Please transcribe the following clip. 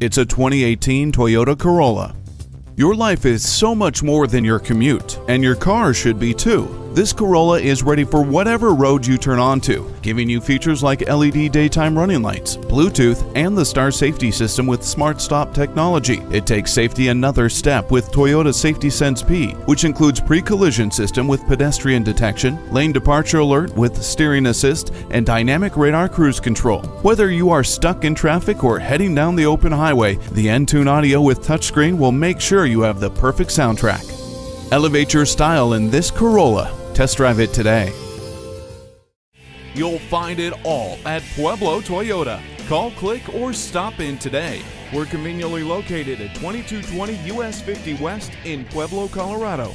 It's a 2018 Toyota Corolla. Your life is so much more than your commute, and your car should be too. This Corolla is ready for whatever road you turn onto, giving you features like LED daytime running lights, Bluetooth, and the Star Safety System with Smart Stop technology. It takes safety another step with Toyota Safety Sense P, which includes pre-collision system with pedestrian detection, lane departure alert with steering assist, and dynamic radar cruise control. Whether you are stuck in traffic or heading down the open highway, the Entune audio with touchscreen will make sure you have the perfect soundtrack. Elevate your style in this Corolla. Test drive it today. You'll find it all at Pueblo Toyota. Call, click, or stop in today. We're conveniently located at 2220 US 50 West in Pueblo, Colorado.